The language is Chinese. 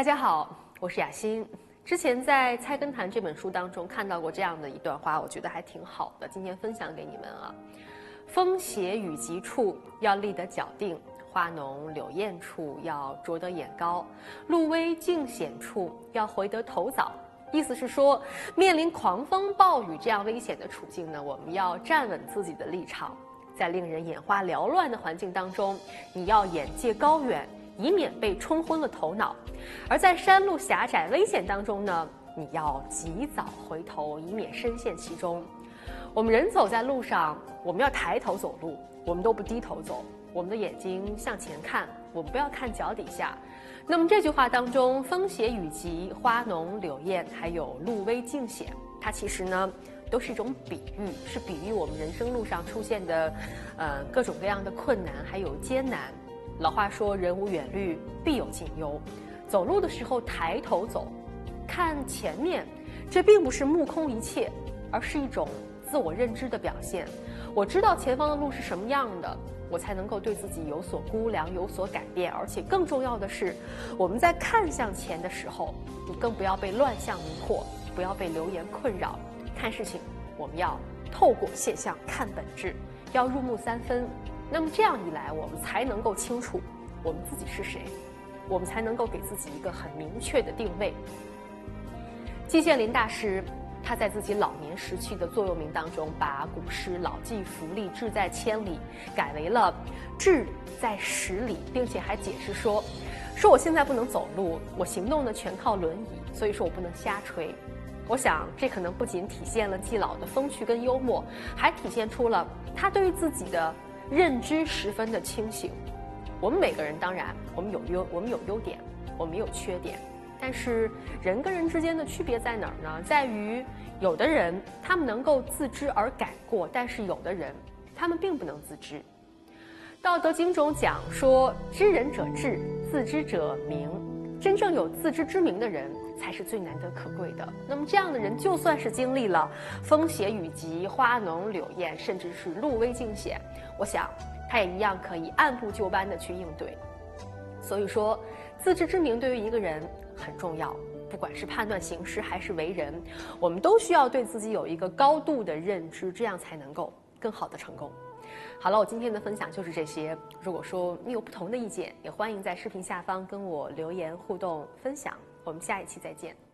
大家好，我是雅欣。之前在《菜根谭》这本书当中看到过这样的一段话，我觉得还挺好的，今天分享给你们啊。风斜雨急处要立得脚定，花浓柳艳处要着得眼高，路危境险处要回得头早。意思是说，面临狂风暴雨这样危险的处境呢，我们要站稳自己的立场，在令人眼花缭乱的环境当中，你要眼界高远，以免被冲昏了头脑；而在山路狭窄危险当中呢，你要及早回头，以免深陷其中。我们人走在路上，我们要抬头走路，我们都不低头走，我们的眼睛向前看，我们不要看脚底下。那么这句话当中，风斜雨急，花浓柳艳，还有路危境险，它其实呢都是一种比喻，是比喻我们人生路上出现的，呃各种各样的困难还有艰难。老话说，人无远虑，必有近忧。走路的时候抬头走，看前面，这并不是目空一切，而是一种自我认知的表现。我知道前方的路是什么样的。我才能够对自己有所估量、有所改变，而且更重要的是，我们在看向前的时候，你更不要被乱象迷惑，不要被流言困扰。看事情，我们要透过现象看本质，要入木三分。那么这样一来，我们才能够清楚我们自己是谁，我们才能够给自己一个很明确的定位。季羡林大师。他在自己老年时期的座右铭当中，把古诗“老骥伏枥，志在千里”改为了“志在十里”，并且还解释说：“说我现在不能走路，我行动呢全靠轮椅，所以说我不能瞎吹。”我想，这可能不仅体现了季老的风趣跟幽默，还体现出了他对于自己的认知十分的清醒。我们每个人当然，我们有优，我们有优点，我们有缺点。但是人跟人之间的区别在哪儿呢？在于有的人他们能够自知而改过，但是有的人他们并不能自知。道德经中讲说：“知人者智，自知者明。”真正有自知之明的人才是最难得可贵的。那么这样的人，就算是经历了风斜雨急、花浓柳艳，甚至是路危境险，我想他也一样可以按部就班的去应对。所以说，自知之明对于一个人。很重要，不管是判断形势还是为人，我们都需要对自己有一个高度的认知，这样才能够更好的成功。好了，我今天的分享就是这些。如果说你有不同的意见，也欢迎在视频下方跟我留言互动分享。我们下一期再见。